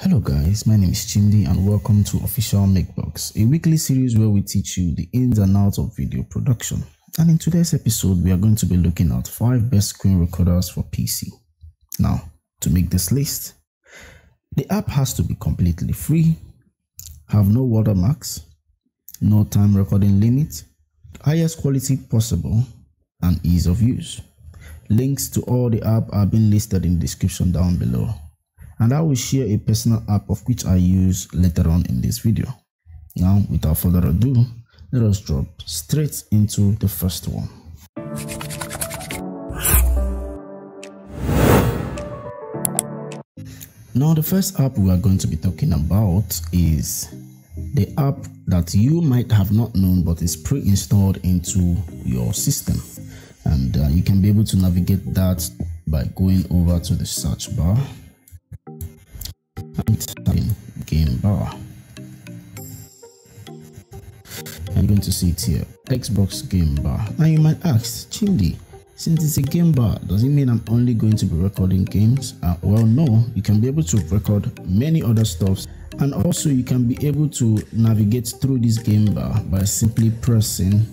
Hello guys, my name is Chimdi and welcome to Official Makebox, a weekly series where we teach you the ins and outs of video production. And in today's episode, we are going to be looking at 5 best screen recorders for PC. Now, to make this list, the app has to be completely free, have no watermarks, no time recording limit, highest quality possible, and ease of use. Links to all the app are being listed in the description down below and I will share a personal app of which I use later on in this video. Now, without further ado, let us drop straight into the first one. Now, the first app we are going to be talking about is the app that you might have not known but is pre-installed into your system and uh, you can be able to navigate that by going over to the search bar to see it here Xbox game bar. Now you might ask, Chimdi, since it's a game bar, does it mean I'm only going to be recording games? Uh, well, no, you can be able to record many other stuffs and also you can be able to navigate through this game bar by simply pressing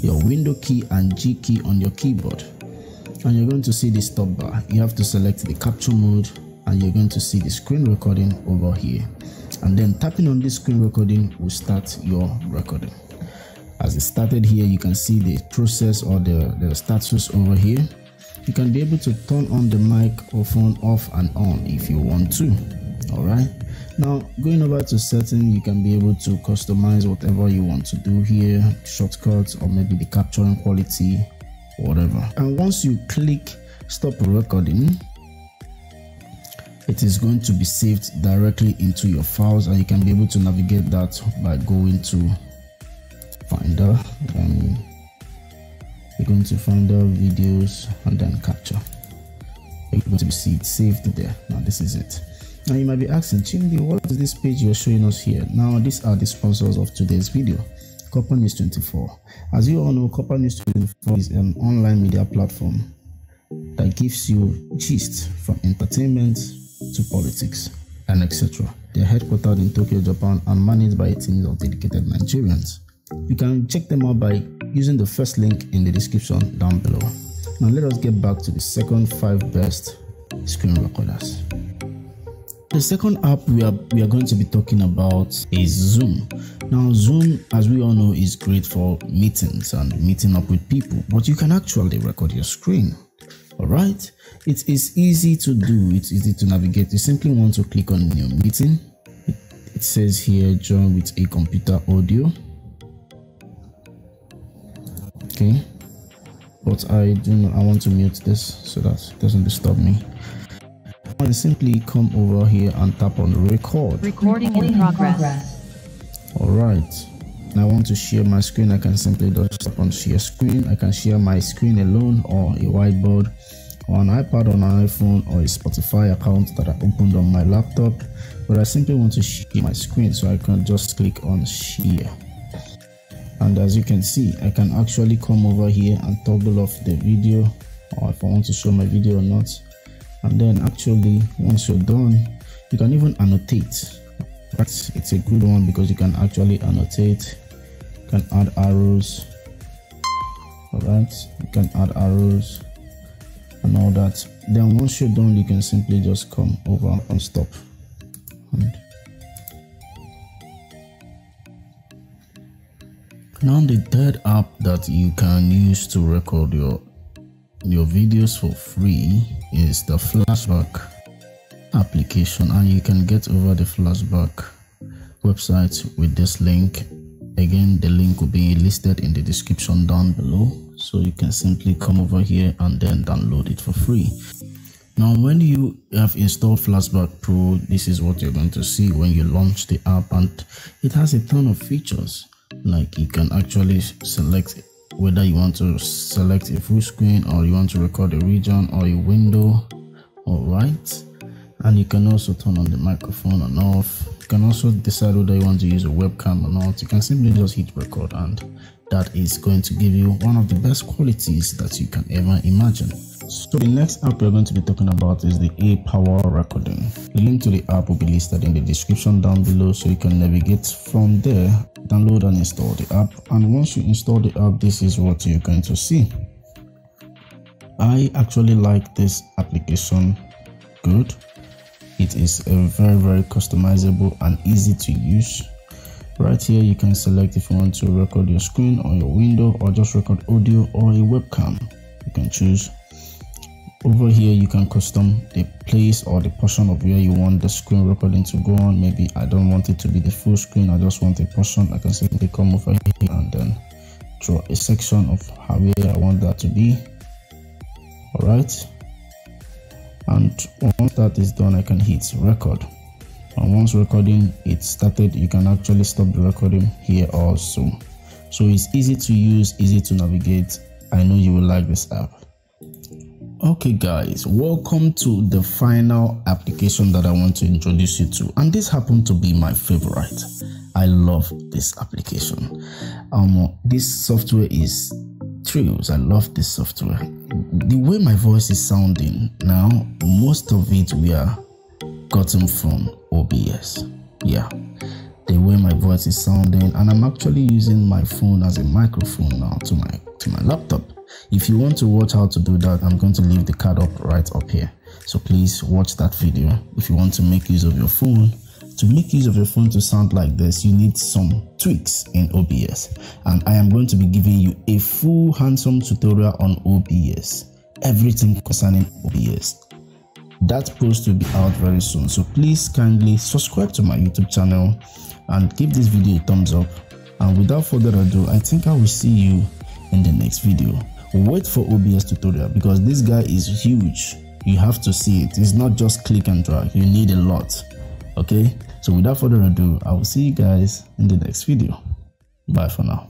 your window key and G key on your keyboard and you're going to see the stop bar. You have to select the capture mode and you're going to see the screen recording over here and then tapping on this screen recording will start your recording as it started here you can see the process or the, the status over here. You can be able to turn on the microphone off and on if you want to all right? Now going over to setting you can be able to customize whatever you want to do here shortcuts or maybe the capturing quality whatever. And once you click stop recording it is going to be saved directly into your files and you can be able to navigate that by going to finder um, you're going to find finder videos and then capture. You're going to see it saved there. Now this is it. Now you might be asking Chimdi what is this page you're showing us here? Now these are the sponsors of today's video Corpernews 24 as you all know Corpernews 24 is an online media platform that gives you gist from entertainment to politics, and etc. They are headquartered in Tokyo, Japan, and managed by a team of dedicated Nigerians. You can check them out by using the first link in the description down below. Now let us get back to the second 5 best screen recorders. The second app we are, we are going to be talking about is Zoom. Now Zoom, as we all know, is great for meetings and meeting up with people, but you can actually record your screen all right it is easy to do it's easy to navigate you simply want to click on new meeting it, says here join with a computer audio okay but i do not i want to mute this so that it doesn't disturb me I simply come over here and tap on record recording in progress all right I want to share my screen, I can simply just tap on share screen. I can share my screen alone or a whiteboard or an iPad or an iPhone or a Spotify account that I opened on my laptop. But I simply want to share my screen so I can just click on share. And as you can see, I can actually come over here and toggle off the video or if I want to show my video or not. And then actually, once you're done, you can even annotate. That's it's a good one because you can actually annotate you can add arrows all right you can add arrows and all that then once you're done you can simply just come over and stop and now the third app that you can use to record your your videos for free is the flashback application and you can get over the flashback website with this link. Again the link will be listed in the description down below so you can simply come over here and then download it for free. Now when you have installed flashback pro this is what you're going to see when you launch the app and it has a ton of features like you can actually select whether you want to select a full screen or you want to record a region or a window. All right and you can also turn on the microphone and off. You can also decide whether you want to use a webcam or not. You can simply just hit record and that is going to give you one of the best qualities that you can ever imagine So the next app we're going to be talking about is the A Power Recording. The link to the app will be listed in the description down below so you can navigate from there, download and install the app. And once you install the app, this is what you're going to see. I actually like this application good. It is a very very customizable and easy to use. Right here you can select if you want to record your screen or your window or just record audio or a webcam. You can choose. Over here you can custom the place or the portion of where you want the screen recording to go on. Maybe I don't want it to be the full screen, I just want a portion. I can simply come over here and then draw a section of how where I want that to be. All right. And once that is done i can hit record. And once recording it started you can actually stop the recording here also. So it's easy to use easy to navigate. I know you will like this app okay guys welcome to the final application that i want to introduce you to and this happened to be my favorite i love this application um this software is Trios. I love this software. The way my voice is sounding now, most of it we are gotten from OBS. Yeah, the way my voice is sounding, and I'm actually using my phone as a microphone now to my to my laptop. If you want to watch how to do that, I'm going to leave the card up right up here. So please watch that video if you want to make use of your phone to make use of your phone to sound like this, you need some tweaks in OBS. And I am going to be giving you a full handsome tutorial on OBS. Everything concerning OBS. That post will be out very soon. So please kindly subscribe to my YouTube channel and give this video a thumbs up. And without further ado, I think I will see you in the next video. Wait for OBS tutorial because this guy is huge. You have to see it. It's not just click and drag. You need a lot. Okay? So without further ado, I will see you guys in the next video. Bye for now.